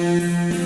Música